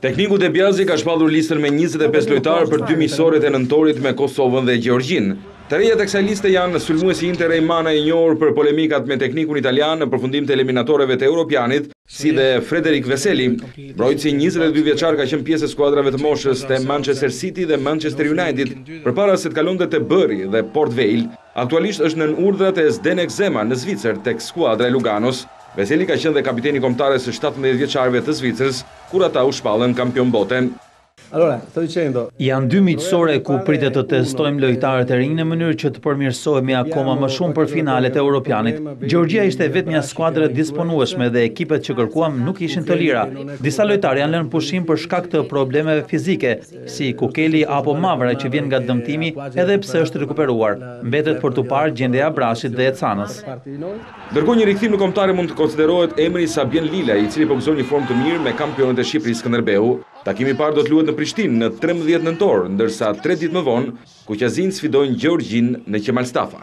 Tekniku De Biazi ka shpallur listën me 25 lojtarë për dy miqësoret e nëntorit me Kosovën dhe Gjeorgjinë. Të rejat e kësaj liste janë sulmuesi i Interit Rei Manaj i njohur për polemikat me teknikun italian në përfundim të eliminatoreve të Europianit, si dhe Frederik Veseli. Mbrojtësi 22 vjeçar ka qenë pjesë e skuadrave të moshës te Manchester City dhe Manchester United, përpara se të kalonte te Bury dhe Port Vale. Aktualisht është nën urdhrat e Zdenek Zeman në Zvicër tek skuadra e Luganos. Veseli ka qenë dhe kapiten i Kombëtares së shtatëmbëdhjetë vjeçarëve të Zvicrës, kur ata u shpallën kampionë bote. Janë dy miqësore ku pritet të testojmë lojtarët e rinj në mënyrë që të përmirësohemi akoma më shumë për finalet e Europianit. Gjeorgjia ishte e vetmja skuadër e disponueshme dhe ekipet që kërkuam nuk ishin të lira. Disa lojtarë janë lënë pushim për shkak të problemeve fizike, si Kukeli apo Mavraj që vjen nga dëmtimi edhe pse është rikuperuar. Mbetet për t'u parë gjendja e Abrashit dhe e Canës. Ndërkohë një rikthim në kombëtare mund të konsiderohet emri i Sabien Lilaj, i cili po gëzon një formë të mirë me kampionët e Shqipërisë Skënderbeu. Takimi i parë do të luhet në Prishtinë në trembëdhjetë nëntor, ndërsa tre ditë më vonë kuqazinjtë sfidojnë Gjeorgjinë në Qemal Stafa.